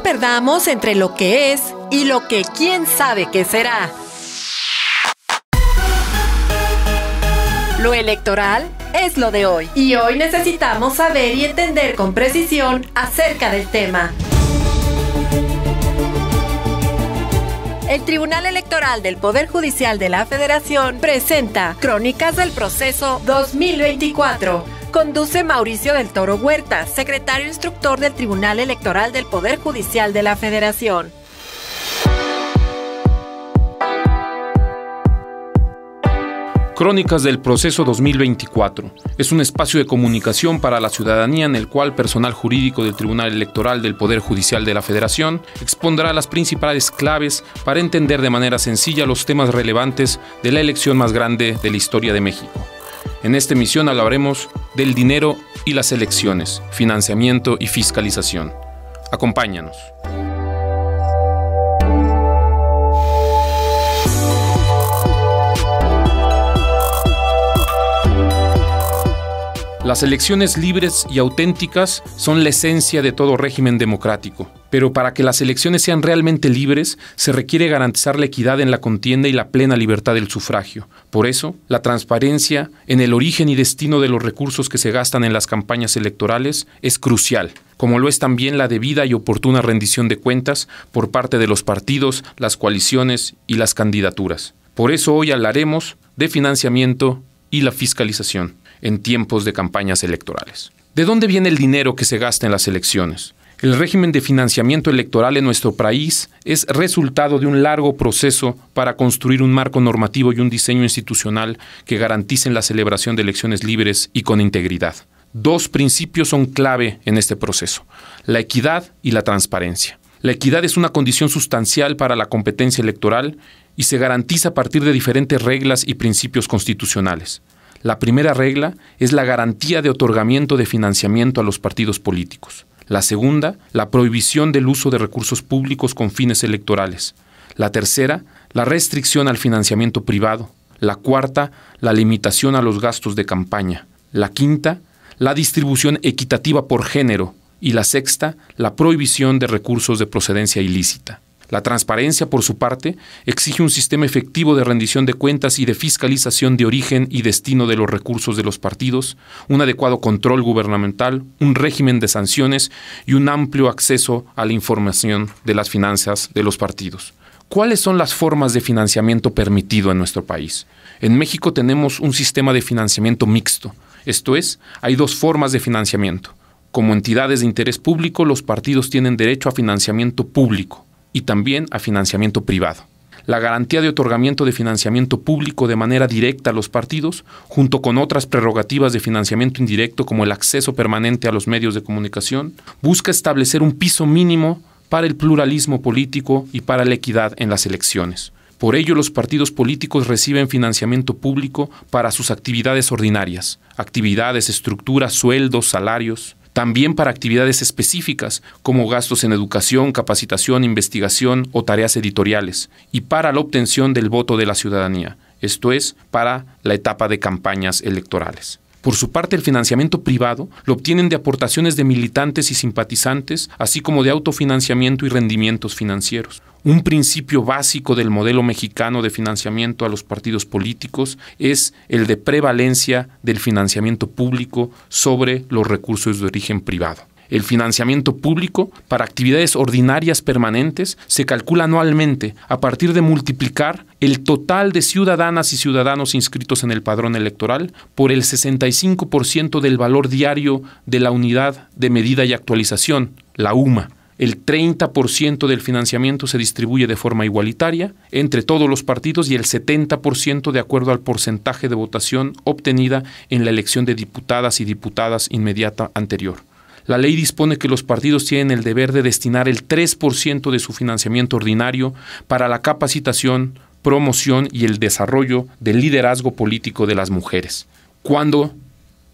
perdamos entre lo que es y lo que quién sabe qué será. Lo electoral es lo de hoy y hoy necesitamos saber y entender con precisión acerca del tema. El Tribunal Electoral del Poder Judicial de la Federación presenta Crónicas del Proceso 2024. Conduce Mauricio del Toro Huerta, secretario instructor del Tribunal Electoral del Poder Judicial de la Federación. Crónicas del Proceso 2024. Es un espacio de comunicación para la ciudadanía en el cual personal jurídico del Tribunal Electoral del Poder Judicial de la Federación expondrá las principales claves para entender de manera sencilla los temas relevantes de la elección más grande de la historia de México. En esta emisión hablaremos del dinero y las elecciones, financiamiento y fiscalización. Acompáñanos. Las elecciones libres y auténticas son la esencia de todo régimen democrático, pero para que las elecciones sean realmente libres se requiere garantizar la equidad en la contienda y la plena libertad del sufragio. Por eso, la transparencia en el origen y destino de los recursos que se gastan en las campañas electorales es crucial, como lo es también la debida y oportuna rendición de cuentas por parte de los partidos, las coaliciones y las candidaturas. Por eso hoy hablaremos de financiamiento y la fiscalización en tiempos de campañas electorales. ¿De dónde viene el dinero que se gasta en las elecciones? El régimen de financiamiento electoral en nuestro país es resultado de un largo proceso para construir un marco normativo y un diseño institucional que garanticen la celebración de elecciones libres y con integridad. Dos principios son clave en este proceso, la equidad y la transparencia. La equidad es una condición sustancial para la competencia electoral y se garantiza a partir de diferentes reglas y principios constitucionales. La primera regla es la garantía de otorgamiento de financiamiento a los partidos políticos. La segunda, la prohibición del uso de recursos públicos con fines electorales. La tercera, la restricción al financiamiento privado. La cuarta, la limitación a los gastos de campaña. La quinta, la distribución equitativa por género. Y la sexta, la prohibición de recursos de procedencia ilícita. La transparencia, por su parte, exige un sistema efectivo de rendición de cuentas y de fiscalización de origen y destino de los recursos de los partidos, un adecuado control gubernamental, un régimen de sanciones y un amplio acceso a la información de las finanzas de los partidos. ¿Cuáles son las formas de financiamiento permitido en nuestro país? En México tenemos un sistema de financiamiento mixto, esto es, hay dos formas de financiamiento. Como entidades de interés público, los partidos tienen derecho a financiamiento público y también a financiamiento privado. La garantía de otorgamiento de financiamiento público de manera directa a los partidos, junto con otras prerrogativas de financiamiento indirecto como el acceso permanente a los medios de comunicación, busca establecer un piso mínimo para el pluralismo político y para la equidad en las elecciones. Por ello, los partidos políticos reciben financiamiento público para sus actividades ordinarias, actividades, estructuras, sueldos, salarios, también para actividades específicas como gastos en educación, capacitación, investigación o tareas editoriales, y para la obtención del voto de la ciudadanía, esto es, para la etapa de campañas electorales. Por su parte, el financiamiento privado lo obtienen de aportaciones de militantes y simpatizantes, así como de autofinanciamiento y rendimientos financieros. Un principio básico del modelo mexicano de financiamiento a los partidos políticos es el de prevalencia del financiamiento público sobre los recursos de origen privado. El financiamiento público para actividades ordinarias permanentes se calcula anualmente a partir de multiplicar el total de ciudadanas y ciudadanos inscritos en el padrón electoral por el 65% del valor diario de la unidad de medida y actualización, la UMA. El 30% del financiamiento se distribuye de forma igualitaria entre todos los partidos y el 70% de acuerdo al porcentaje de votación obtenida en la elección de diputadas y diputadas inmediata anterior. La ley dispone que los partidos tienen el deber de destinar el 3% de su financiamiento ordinario para la capacitación, promoción y el desarrollo del liderazgo político de las mujeres. Cuando,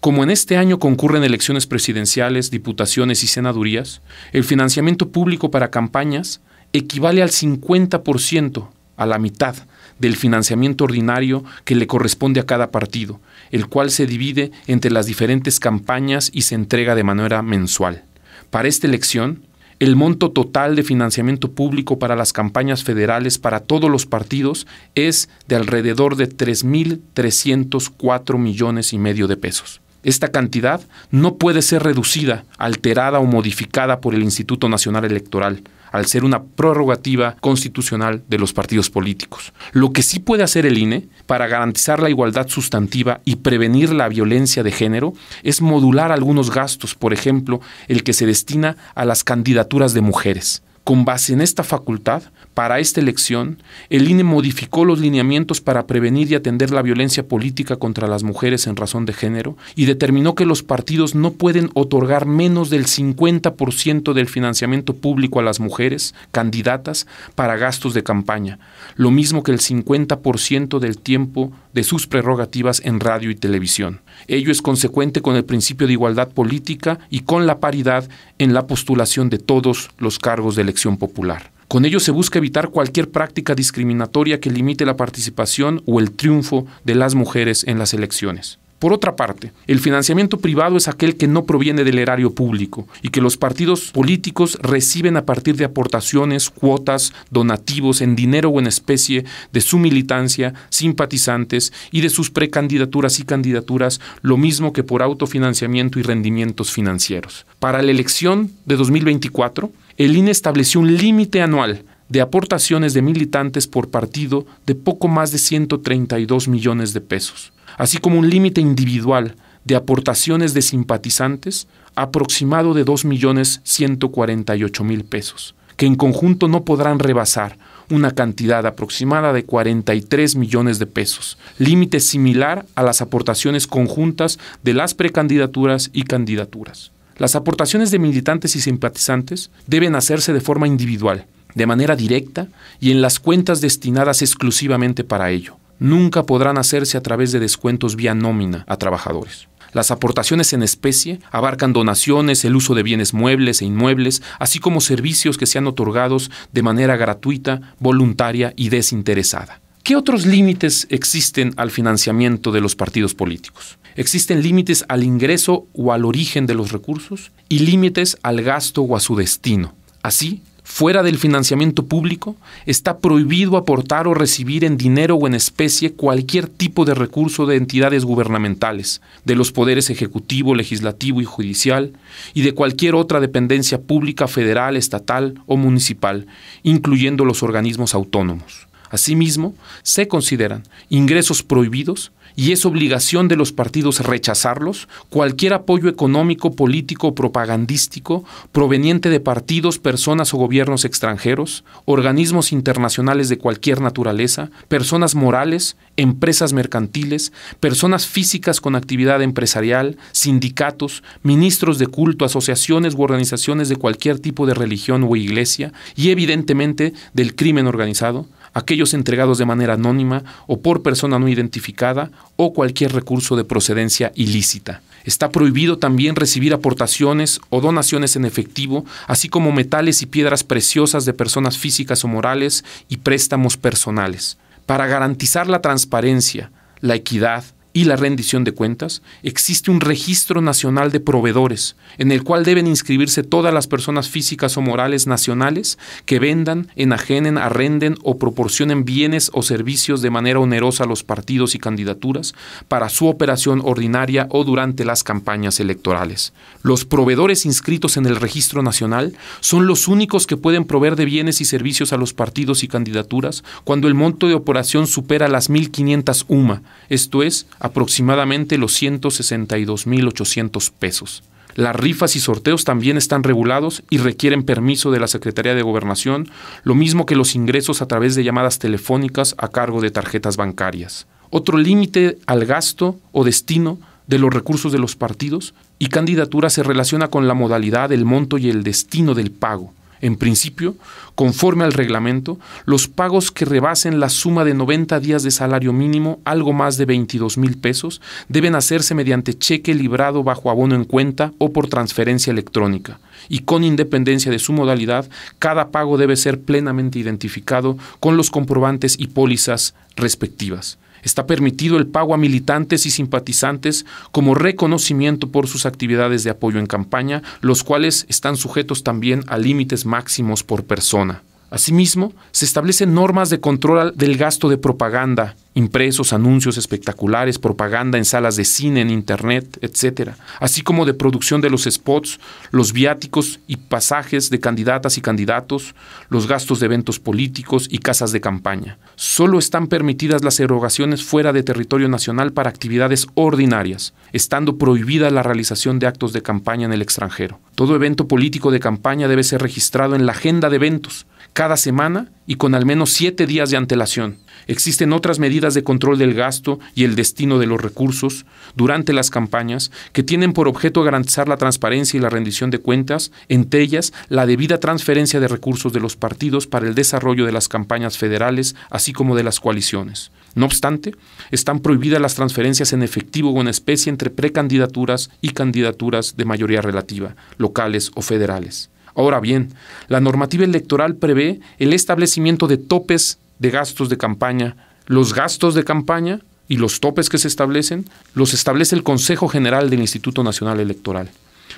como en este año concurren elecciones presidenciales, diputaciones y senadurías, el financiamiento público para campañas equivale al 50%, a la mitad del financiamiento ordinario que le corresponde a cada partido, el cual se divide entre las diferentes campañas y se entrega de manera mensual. Para esta elección, el monto total de financiamiento público para las campañas federales para todos los partidos es de alrededor de 3.304 millones y medio de pesos. Esta cantidad no puede ser reducida, alterada o modificada por el Instituto Nacional Electoral, al ser una prerrogativa constitucional de los partidos políticos. Lo que sí puede hacer el INE para garantizar la igualdad sustantiva y prevenir la violencia de género es modular algunos gastos, por ejemplo, el que se destina a las candidaturas de mujeres. Con base en esta facultad, para esta elección, el INE modificó los lineamientos para prevenir y atender la violencia política contra las mujeres en razón de género y determinó que los partidos no pueden otorgar menos del 50% del financiamiento público a las mujeres candidatas para gastos de campaña, lo mismo que el 50% del tiempo de sus prerrogativas en radio y televisión. Ello es consecuente con el principio de igualdad política y con la paridad en la postulación de todos los cargos de elección popular. Con ello se busca evitar cualquier práctica discriminatoria que limite la participación o el triunfo de las mujeres en las elecciones. Por otra parte, el financiamiento privado es aquel que no proviene del erario público y que los partidos políticos reciben a partir de aportaciones, cuotas, donativos en dinero o en especie de su militancia, simpatizantes y de sus precandidaturas y candidaturas, lo mismo que por autofinanciamiento y rendimientos financieros. Para la elección de 2024, el INE estableció un límite anual de aportaciones de militantes por partido de poco más de 132 millones de pesos así como un límite individual de aportaciones de simpatizantes aproximado de 2.148.000 pesos, que en conjunto no podrán rebasar una cantidad aproximada de 43 millones de pesos, límite similar a las aportaciones conjuntas de las precandidaturas y candidaturas. Las aportaciones de militantes y simpatizantes deben hacerse de forma individual, de manera directa y en las cuentas destinadas exclusivamente para ello nunca podrán hacerse a través de descuentos vía nómina a trabajadores. Las aportaciones en especie abarcan donaciones, el uso de bienes muebles e inmuebles, así como servicios que sean otorgados de manera gratuita, voluntaria y desinteresada. ¿Qué otros límites existen al financiamiento de los partidos políticos? Existen límites al ingreso o al origen de los recursos y límites al gasto o a su destino. Así, fuera del financiamiento público, está prohibido aportar o recibir en dinero o en especie cualquier tipo de recurso de entidades gubernamentales, de los poderes ejecutivo, legislativo y judicial, y de cualquier otra dependencia pública federal, estatal o municipal, incluyendo los organismos autónomos. Asimismo, se consideran ingresos prohibidos y es obligación de los partidos rechazarlos, cualquier apoyo económico, político o propagandístico proveniente de partidos, personas o gobiernos extranjeros, organismos internacionales de cualquier naturaleza, personas morales, empresas mercantiles, personas físicas con actividad empresarial, sindicatos, ministros de culto, asociaciones u organizaciones de cualquier tipo de religión o iglesia y evidentemente del crimen organizado, aquellos entregados de manera anónima o por persona no identificada o cualquier recurso de procedencia ilícita. Está prohibido también recibir aportaciones o donaciones en efectivo, así como metales y piedras preciosas de personas físicas o morales y préstamos personales. Para garantizar la transparencia, la equidad, y la rendición de cuentas, existe un registro nacional de proveedores, en el cual deben inscribirse todas las personas físicas o morales nacionales que vendan, enajenen, arrenden o proporcionen bienes o servicios de manera onerosa a los partidos y candidaturas para su operación ordinaria o durante las campañas electorales. Los proveedores inscritos en el registro nacional son los únicos que pueden proveer de bienes y servicios a los partidos y candidaturas cuando el monto de operación supera las 1.500 UMA, esto es, aproximadamente los 162.800 pesos. Las rifas y sorteos también están regulados y requieren permiso de la Secretaría de Gobernación, lo mismo que los ingresos a través de llamadas telefónicas a cargo de tarjetas bancarias. Otro límite al gasto o destino de los recursos de los partidos y candidaturas se relaciona con la modalidad, el monto y el destino del pago. En principio, conforme al reglamento, los pagos que rebasen la suma de 90 días de salario mínimo, algo más de 22 mil pesos, deben hacerse mediante cheque librado bajo abono en cuenta o por transferencia electrónica. Y con independencia de su modalidad, cada pago debe ser plenamente identificado con los comprobantes y pólizas respectivas. Está permitido el pago a militantes y simpatizantes como reconocimiento por sus actividades de apoyo en campaña, los cuales están sujetos también a límites máximos por persona. Asimismo, se establecen normas de control del gasto de propaganda, impresos, anuncios espectaculares, propaganda en salas de cine, en Internet, etc., así como de producción de los spots, los viáticos y pasajes de candidatas y candidatos, los gastos de eventos políticos y casas de campaña. Solo están permitidas las erogaciones fuera de territorio nacional para actividades ordinarias, estando prohibida la realización de actos de campaña en el extranjero. Todo evento político de campaña debe ser registrado en la agenda de eventos, cada semana y con al menos siete días de antelación. Existen otras medidas de control del gasto y el destino de los recursos durante las campañas que tienen por objeto garantizar la transparencia y la rendición de cuentas, entre ellas la debida transferencia de recursos de los partidos para el desarrollo de las campañas federales, así como de las coaliciones. No obstante, están prohibidas las transferencias en efectivo o en especie entre precandidaturas y candidaturas de mayoría relativa, locales o federales. Ahora bien, la normativa electoral prevé el establecimiento de topes de gastos de campaña. Los gastos de campaña y los topes que se establecen los establece el Consejo General del Instituto Nacional Electoral,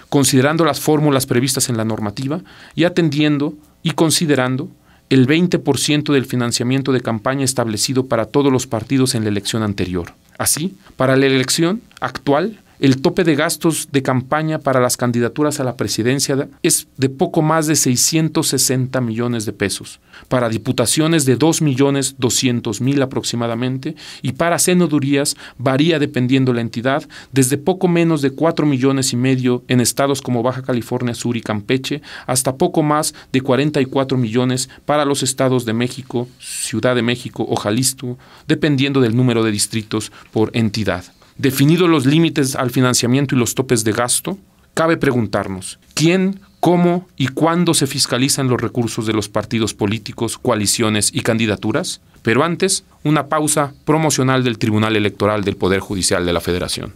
considerando las fórmulas previstas en la normativa y atendiendo y considerando el 20% del financiamiento de campaña establecido para todos los partidos en la elección anterior. Así, para la elección actual, el tope de gastos de campaña para las candidaturas a la presidencia es de poco más de 660 millones de pesos, para diputaciones de 2 millones 200 mil aproximadamente y para senadurías varía dependiendo la entidad desde poco menos de 4 millones y medio en estados como Baja California Sur y Campeche hasta poco más de 44 millones para los estados de México, Ciudad de México o Jalisco, dependiendo del número de distritos por entidad. Definidos los límites al financiamiento y los topes de gasto, cabe preguntarnos, ¿quién, cómo y cuándo se fiscalizan los recursos de los partidos políticos, coaliciones y candidaturas? Pero antes, una pausa promocional del Tribunal Electoral del Poder Judicial de la Federación.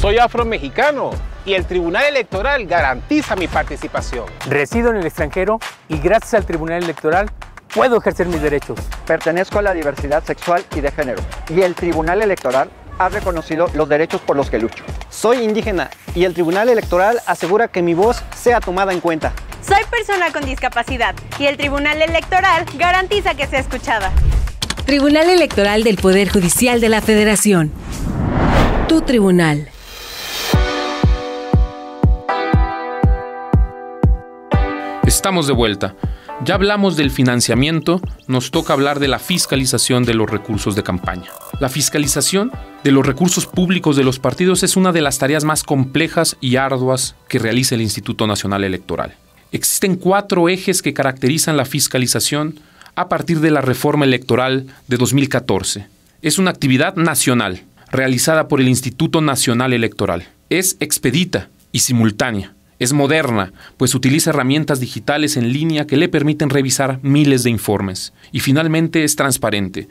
Soy afromexicano y el Tribunal Electoral garantiza mi participación. Resido en el extranjero y gracias al Tribunal Electoral puedo ejercer mis derechos. Pertenezco a la diversidad sexual y de género. Y el Tribunal Electoral ha reconocido los derechos por los que lucho. Soy indígena y el Tribunal Electoral asegura que mi voz sea tomada en cuenta. Soy persona con discapacidad y el Tribunal Electoral garantiza que sea escuchada. Tribunal Electoral del Poder Judicial de la Federación. Tu tribunal. Estamos de vuelta. Ya hablamos del financiamiento, nos toca hablar de la fiscalización de los recursos de campaña. La fiscalización de los recursos públicos de los partidos es una de las tareas más complejas y arduas que realiza el Instituto Nacional Electoral. Existen cuatro ejes que caracterizan la fiscalización a partir de la reforma electoral de 2014. Es una actividad nacional, realizada por el Instituto Nacional Electoral. Es expedita y simultánea es moderna, pues utiliza herramientas digitales en línea que le permiten revisar miles de informes. Y finalmente es transparente,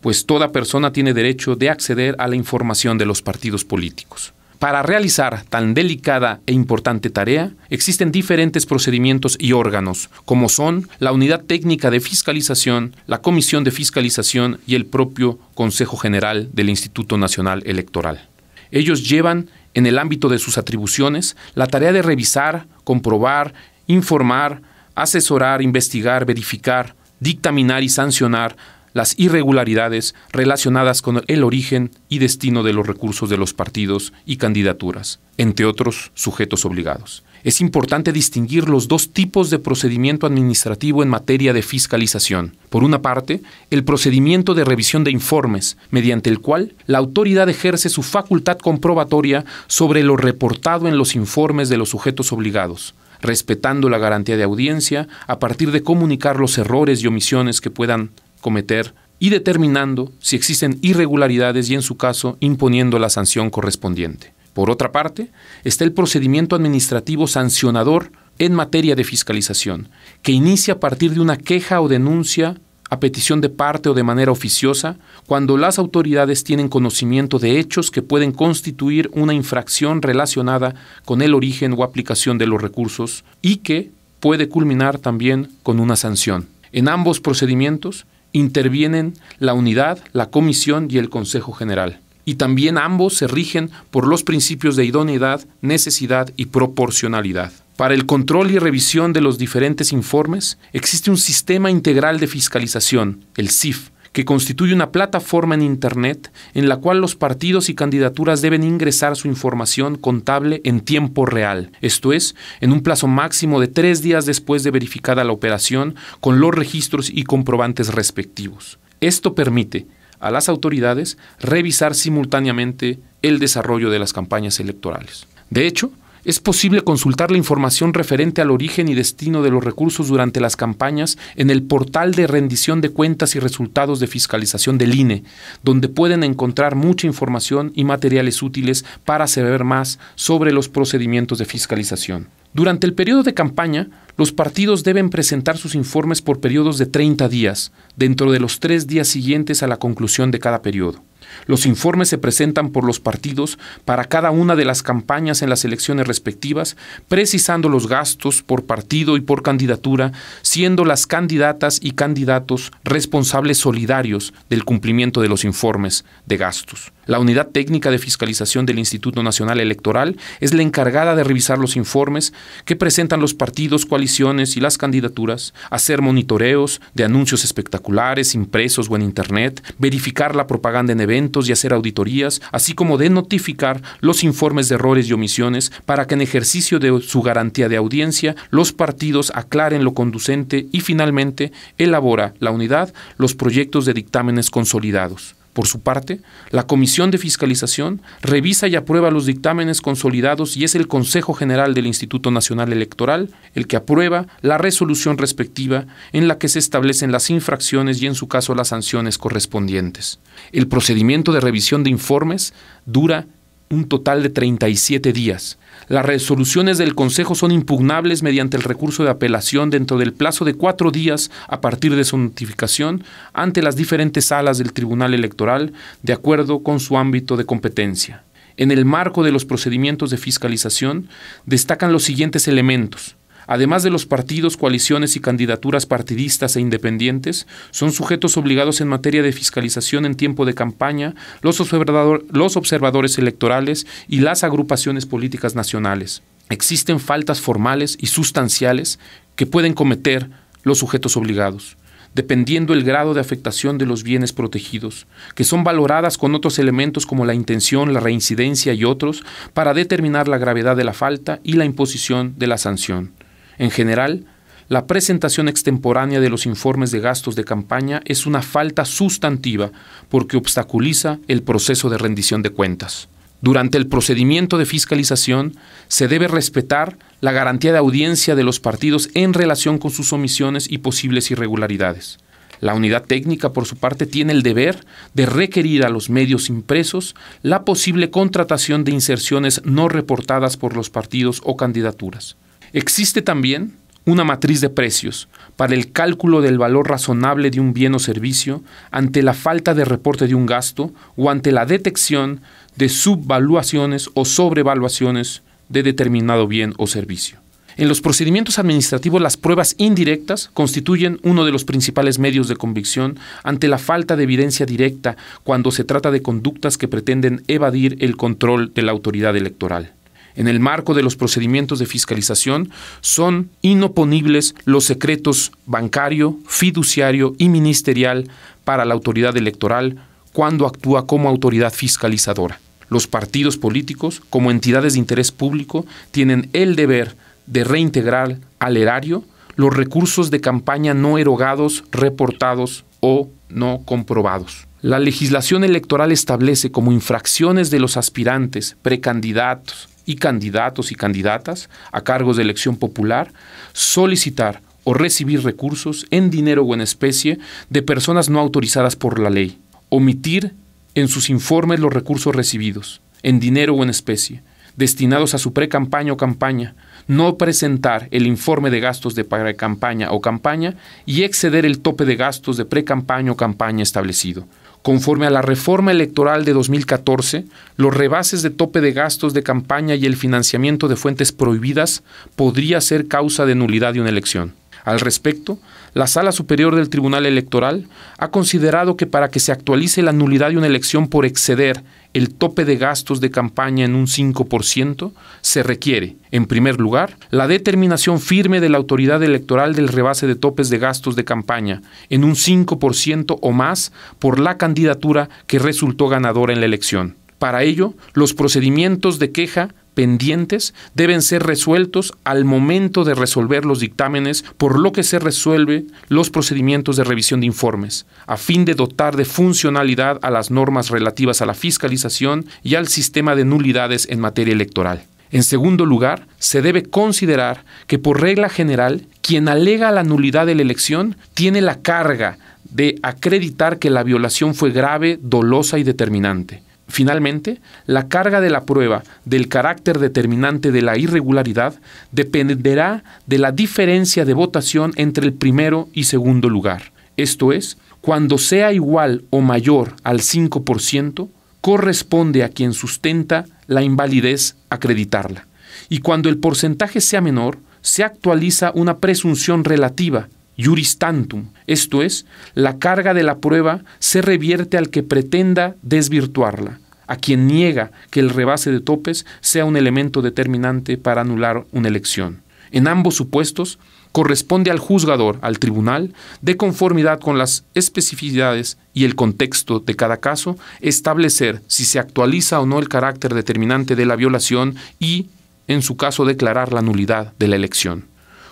pues toda persona tiene derecho de acceder a la información de los partidos políticos. Para realizar tan delicada e importante tarea, existen diferentes procedimientos y órganos, como son la Unidad Técnica de Fiscalización, la Comisión de Fiscalización y el propio Consejo General del Instituto Nacional Electoral. Ellos llevan en el ámbito de sus atribuciones la tarea de revisar, comprobar, informar, asesorar, investigar, verificar, dictaminar y sancionar las irregularidades relacionadas con el origen y destino de los recursos de los partidos y candidaturas, entre otros sujetos obligados. Es importante distinguir los dos tipos de procedimiento administrativo en materia de fiscalización. Por una parte, el procedimiento de revisión de informes, mediante el cual la autoridad ejerce su facultad comprobatoria sobre lo reportado en los informes de los sujetos obligados respetando la garantía de audiencia a partir de comunicar los errores y omisiones que puedan cometer y determinando si existen irregularidades y en su caso imponiendo la sanción correspondiente. Por otra parte, está el procedimiento administrativo sancionador en materia de fiscalización, que inicia a partir de una queja o denuncia a petición de parte o de manera oficiosa, cuando las autoridades tienen conocimiento de hechos que pueden constituir una infracción relacionada con el origen o aplicación de los recursos y que puede culminar también con una sanción. En ambos procedimientos, intervienen la unidad, la comisión y el Consejo General. Y también ambos se rigen por los principios de idoneidad, necesidad y proporcionalidad. Para el control y revisión de los diferentes informes, existe un sistema integral de fiscalización, el CIF, que constituye una plataforma en Internet en la cual los partidos y candidaturas deben ingresar su información contable en tiempo real, esto es, en un plazo máximo de tres días después de verificada la operación con los registros y comprobantes respectivos. Esto permite a las autoridades revisar simultáneamente el desarrollo de las campañas electorales. De hecho, es posible consultar la información referente al origen y destino de los recursos durante las campañas en el portal de rendición de cuentas y resultados de fiscalización del INE, donde pueden encontrar mucha información y materiales útiles para saber más sobre los procedimientos de fiscalización. Durante el periodo de campaña, los partidos deben presentar sus informes por periodos de 30 días, dentro de los tres días siguientes a la conclusión de cada periodo. Los informes se presentan por los partidos para cada una de las campañas en las elecciones respectivas, precisando los gastos por partido y por candidatura, siendo las candidatas y candidatos responsables solidarios del cumplimiento de los informes de gastos. La Unidad Técnica de Fiscalización del Instituto Nacional Electoral es la encargada de revisar los informes que presentan los partidos, coaliciones y las candidaturas, hacer monitoreos de anuncios espectaculares impresos o en Internet, verificar la propaganda en eventos y hacer auditorías, así como de notificar los informes de errores y omisiones para que en ejercicio de su garantía de audiencia los partidos aclaren lo conducente y finalmente elabora la unidad los proyectos de dictámenes consolidados. Por su parte, la Comisión de Fiscalización revisa y aprueba los dictámenes consolidados y es el Consejo General del Instituto Nacional Electoral el que aprueba la resolución respectiva en la que se establecen las infracciones y en su caso las sanciones correspondientes. El procedimiento de revisión de informes dura un total de 37 días. Las resoluciones del Consejo son impugnables mediante el recurso de apelación dentro del plazo de cuatro días a partir de su notificación ante las diferentes salas del Tribunal Electoral de acuerdo con su ámbito de competencia. En el marco de los procedimientos de fiscalización destacan los siguientes elementos. Además de los partidos, coaliciones y candidaturas partidistas e independientes, son sujetos obligados en materia de fiscalización en tiempo de campaña los, observadores electorales y las agrupaciones políticas nacionales. Existen faltas formales y sustanciales que pueden cometer los sujetos obligados dependiendo el grado de afectación de los bienes protegidos, que son valoradas con otros elementos como la intención, la reincidencia y otros, para determinar la gravedad de la falta y la imposición de la sanción. En general, la presentación extemporánea de los informes de gastos de campaña es una falta sustantiva porque obstaculiza el proceso de rendición de cuentas. Durante el procedimiento de fiscalización se debe respetar la garantía de audiencia de los partidos en relación con sus omisiones y posibles irregularidades. La unidad técnica, por su parte, tiene el deber de requerir a los medios impresos la posible contratación de inserciones no reportadas por los partidos o candidaturas. Existe también una matriz de precios para el cálculo del valor razonable de un bien o servicio ante la falta de reporte de un gasto o ante la detección de subvaluaciones o sobrevaluaciones de determinado bien o servicio. En los procedimientos administrativos, las pruebas indirectas constituyen uno de los principales medios de convicción ante la falta de evidencia directa cuando se trata de conductas que pretenden evadir el control de la autoridad electoral en el marco de los procedimientos de fiscalización son inoponibles los secretos bancario, fiduciario y ministerial para la autoridad electoral cuando actúa como autoridad fiscalizadora. Los partidos políticos, como entidades de interés público, tienen el deber de reintegrar al erario los recursos de campaña no erogados, reportados o no comprobados. La legislación electoral establece como infracciones de los aspirantes, precandidatos, y candidatos y candidatas a cargos de elección popular solicitar o recibir recursos en dinero o en especie de personas no autorizadas por la ley, omitir en sus informes los recursos recibidos, en dinero o en especie, destinados a su pre-campaña o campaña, no presentar el informe de gastos de pre-campaña o campaña y exceder el tope de gastos de pre-campaña o campaña establecido. Conforme a la reforma electoral de 2014, los rebases de tope de gastos de campaña y el financiamiento de fuentes prohibidas podría ser causa de nulidad de una elección. Al respecto, la Sala Superior del Tribunal Electoral ha considerado que para que se actualice la nulidad de una elección por exceder el tope de gastos de campaña en un 5%, se requiere, en primer lugar, la determinación firme de la autoridad electoral del rebase de topes de gastos de campaña en un 5% o más por la candidatura que resultó ganadora en la elección. Para ello, los procedimientos de queja pendientes deben ser resueltos al momento de resolver los dictámenes, por lo que se resuelve los procedimientos de revisión de informes, a fin de dotar de funcionalidad a las normas relativas a la fiscalización y al sistema de nulidades en materia electoral. En segundo lugar, se debe considerar que por regla general, quien alega la nulidad de la elección tiene la carga de acreditar que la violación fue grave, dolosa y determinante. Finalmente, la carga de la prueba del carácter determinante de la irregularidad dependerá de la diferencia de votación entre el primero y segundo lugar. Esto es, cuando sea igual o mayor al 5%, corresponde a quien sustenta la invalidez acreditarla. Y cuando el porcentaje sea menor, se actualiza una presunción relativa, juris tantum, esto es, la carga de la prueba se revierte al que pretenda desvirtuarla, a quien niega que el rebase de topes sea un elemento determinante para anular una elección. En ambos supuestos, corresponde al juzgador, al tribunal, de conformidad con las especificidades y el contexto de cada caso, establecer si se actualiza o no el carácter determinante de la violación y, en su caso, declarar la nulidad de la elección.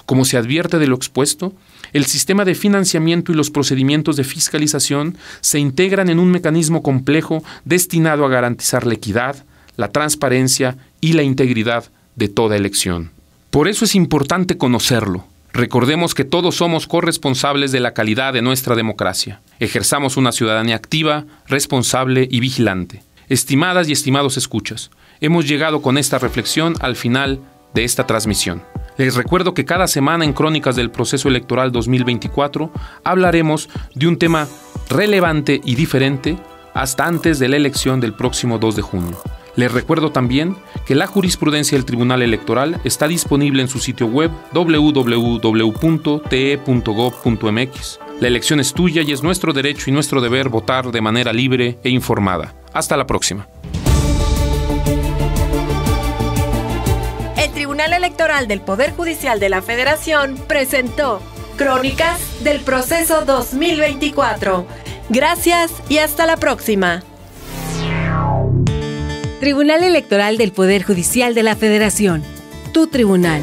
Como se advierte de lo expuesto, el sistema de financiamiento y los procedimientos de fiscalización se integran en un mecanismo complejo destinado a garantizar la equidad, la transparencia y la integridad de toda elección. Por eso es importante conocerlo. Recordemos que todos somos corresponsables de la calidad de nuestra democracia. Ejerzamos una ciudadanía activa, responsable y vigilante. Estimadas y estimados escuchas, hemos llegado con esta reflexión al final de esta transmisión. Les recuerdo que cada semana en Crónicas del Proceso Electoral 2024 hablaremos de un tema relevante y diferente hasta antes de la elección del próximo 2 de junio. Les recuerdo también que la jurisprudencia del Tribunal Electoral está disponible en su sitio web www.te.gov.mx. La elección es tuya y es nuestro derecho y nuestro deber votar de manera libre e informada. Hasta la próxima. Tribunal Electoral del Poder Judicial de la Federación presentó Crónicas del Proceso 2024. Gracias y hasta la próxima. Tribunal Electoral del Poder Judicial de la Federación. Tu tribunal.